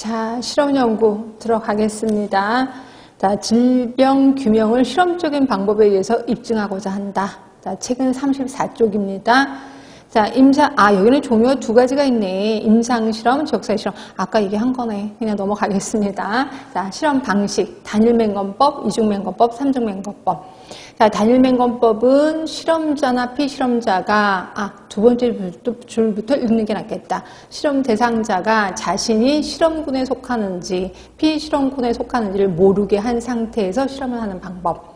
자, 실험 연구 들어가겠습니다. 자, 질병 규명을 실험적인 방법에 의해서 입증하고자 한다. 자, 책은 34쪽입니다. 자, 임상, 아, 여기는 종류가 두 가지가 있네. 임상실험, 지역사회 실험. 아까 얘기한 거네. 그냥 넘어가겠습니다. 자, 실험 방식. 단일맹건법, 이중맹건법, 삼중맹건법. 자, 단일맹건법은 실험자나 피실험자가, 아, 두 번째 줄부터 읽는 게 낫겠다. 실험 대상자가 자신이 실험군에 속하는지, 피실험군에 속하는지를 모르게 한 상태에서 실험을 하는 방법.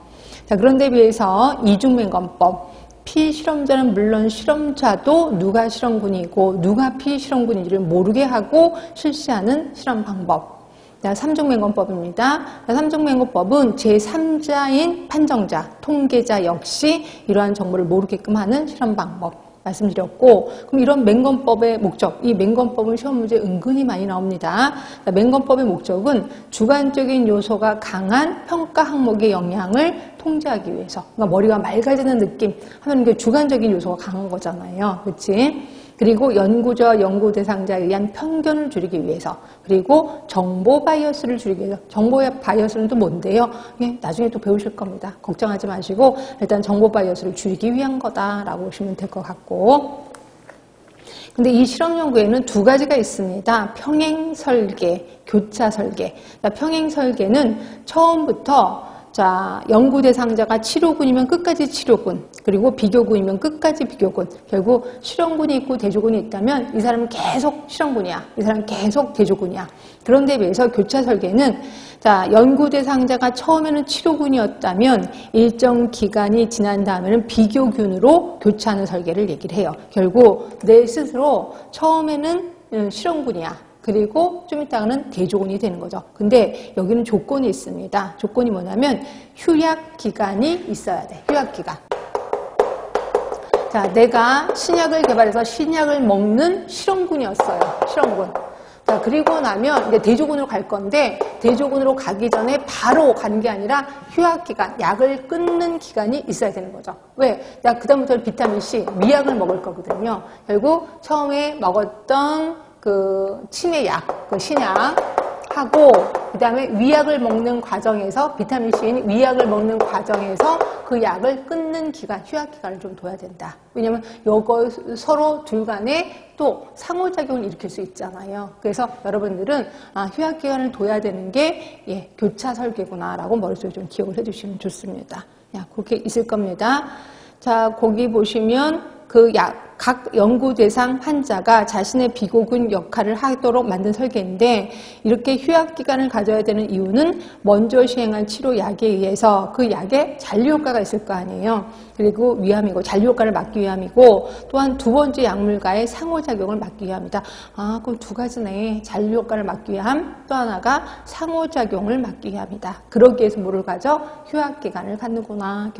자, 그런데 비해서 이중맹건법. 피실험자는 물론 실험자도 누가 실험군이고 누가 피실험군인지를 모르게 하고 실시하는 실험 방법. 삼중맹건법입니다. 삼중맹건법은 제3자인 판정자, 통계자 역시 이러한 정보를 모르게끔 하는 실험 방법. 말씀드렸고 그럼 이런 맹건법의 목적, 이 맹건법은 시험 문제 은근히 많이 나옵니다. 맹검법의 목적은 주관적인 요소가 강한 평가 항목의 영향을 통제하기 위해서 그러니까 머리가 맑아지는 느낌 하면 이게 주관적인 요소가 강한 거잖아요. 그렇지? 그리고 연구자, 연구 대상자에 의한 편견을 줄이기 위해서 그리고 정보 bias를 줄이기 위해서 정보 bias는 또 뭔데요? 예, 나중에 또 배우실 겁니다. 걱정하지 마시고 일단 정보 bias를 줄이기 위한 거다라고 보시면 될 것 같고 근데 이 실험 연구에는 두 가지가 있습니다. 평행 설계, 교차 설계. 그러니까 평행 설계는 처음부터 자, 연구 대상자가 치료군이면 끝까지 치료군, 그리고 비교군이면 끝까지 비교군. 결국 실험군이 있고 대조군이 있다면 이 사람은 계속 실험군이야. 이 사람은 계속 대조군이야. 그런데 비해서 교차 설계는 자, 연구 대상자가 처음에는 치료군이었다면 일정 기간이 지난 다음에는 비교균으로 교차하는 설계를 얘기를 해요. 결국 내 스스로 처음에는 음, 실험군이야. 그리고 좀 이따가는 대조군이 되는 거죠. 근데 여기는 조건이 있습니다. 조건이 뭐냐면 휴약 기간이 있어야 돼. 휴약 기간. 자, 내가 신약을 개발해서 신약을 먹는 실험군이었어요. 실험군. 자, 그리고 나면 이제 대조군으로 갈 건데 대조군으로 가기 전에 바로 가는 게 아니라 휴약 기간, 약을 끊는 기간이 있어야 되는 거죠. 왜? 그다음부터 비타민 C, 미약을 먹을 거거든요. 결국 처음에 먹었던 그 치매약, 그 신약 하고 그 다음에 위약을 먹는 과정에서 비타민 C인 위약을 먹는 과정에서 그 약을 끊는 기간, 휴약 기간을 좀 둬야 된다. 왜냐하면 이거 서로 둘 간에 또 상호작용을 일으킬 수 있잖아요. 그래서 여러분들은 아, 휴약 기간을 둬야 되는 게 예, 교차 설계구나라고 머릿속에 좀 기억을 해주시면 좋습니다. 야, 그렇게 있을 겁니다. 자, 거기 보시면 그 약, 각 연구 대상 환자가 자신의 비고군 역할을 하도록 만든 설계인데 이렇게 휴약 기간을 가져야 되는 이유는 먼저 시행한 치료 약에 의해서 그 약에 잔류 효과가 있을 거 아니에요. 그리고 위함이고 잔류 효과를 막기 위함이고 또한 두 번째 약물과의 상호작용을 막기 위함이다. 아, 그럼 두 가지네. 잔류 효과를 막기 위함 또 하나가 상호작용을 막기 위함이다. 그러기 위해서 뭐를 가져? 휴약 기간을 갖는구나.